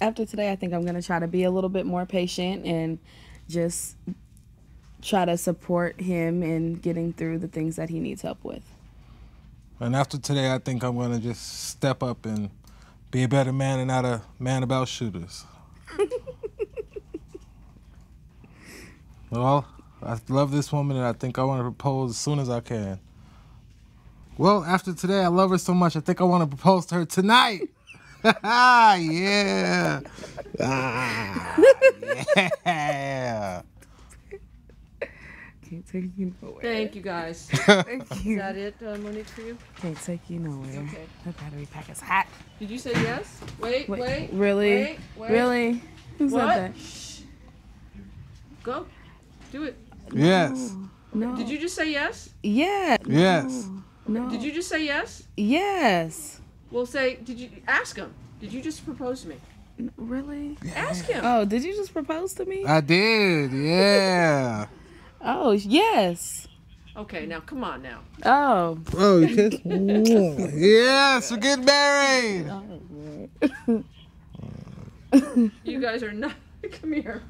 after today, I think I'm gonna try to be a little bit more patient and just try to support him in getting through the things that he needs help with. And after today, I think I'm gonna just step up and be a better man and not a man about shooters. well, I love this woman and I think I want to propose as soon as I can. Well, after today, I love her so much. I think I want to propose to her tonight. yeah. Ah, yeah. Can't take you nowhere. Thank you guys. Thank you. Is you. that it, uh, Monique, for you? Can't take you nowhere. Okay. That battery pack is hot. Did you say yes? Wait, Wait, wait. really? Wait, wait. Really? Who said What? that? Shh. Go. Do it. Yes. No. Did you just say yes? Yeah. Yes. No. Did you just say yes? Yes. Well, say, did you ask him? Did you just propose to me? Really? Ask him. Oh, did you just propose to me? I did. Yeah. Oh, yes. Okay, now come on now. Oh. Oh, you kissed? yes, we're getting married. You guys are not. Come here.